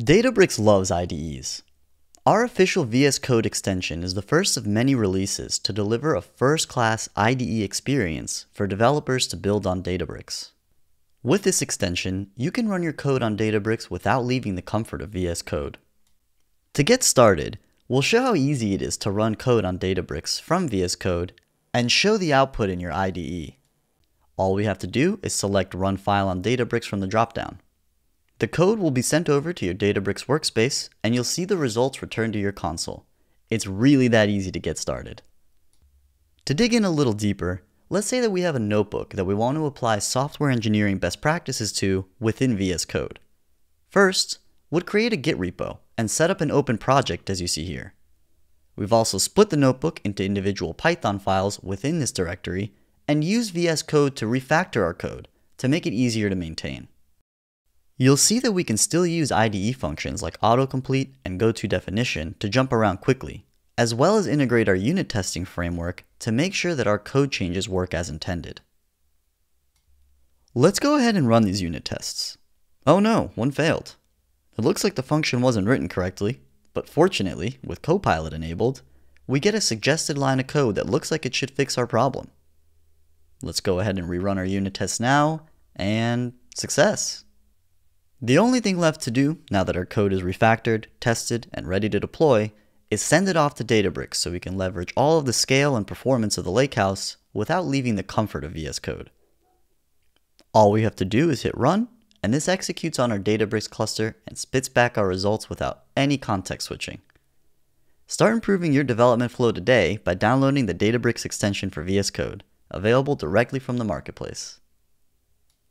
Databricks loves IDEs. Our official VS Code extension is the first of many releases to deliver a first-class IDE experience for developers to build on Databricks. With this extension, you can run your code on Databricks without leaving the comfort of VS Code. To get started, we'll show how easy it is to run code on Databricks from VS Code and show the output in your IDE. All we have to do is select Run File on Databricks from the dropdown. The code will be sent over to your Databricks workspace and you'll see the results returned to your console. It's really that easy to get started. To dig in a little deeper, let's say that we have a notebook that we want to apply software engineering best practices to within VS Code. First, we'll create a Git repo and set up an open project as you see here. We've also split the notebook into individual Python files within this directory and use VS Code to refactor our code to make it easier to maintain. You'll see that we can still use IDE functions like autocomplete and goToDefinition to definition to jump around quickly, as well as integrate our unit testing framework to make sure that our code changes work as intended. Let's go ahead and run these unit tests. Oh no, one failed. It looks like the function wasn't written correctly, but fortunately, with Copilot enabled, we get a suggested line of code that looks like it should fix our problem. Let's go ahead and rerun our unit test now, and success! The only thing left to do, now that our code is refactored, tested, and ready to deploy, is send it off to Databricks so we can leverage all of the scale and performance of the Lakehouse without leaving the comfort of VS Code. All we have to do is hit run, and this executes on our Databricks cluster and spits back our results without any context switching. Start improving your development flow today by downloading the Databricks extension for VS Code, available directly from the marketplace.